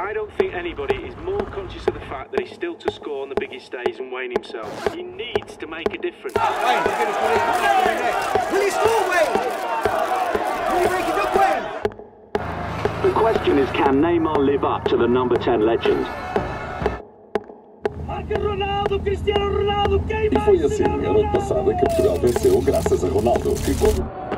I don't think anybody is more conscious of the fact that he's still to score on the biggest days than Wayne himself. He needs to make a difference. Wayne, look. Will he score, Wayne? Will he make it up, Wayne? The question is can Neymar live up to the number 10 legend? E foi assim, a noite passada que Portugal venceu graças a Ronaldo. que.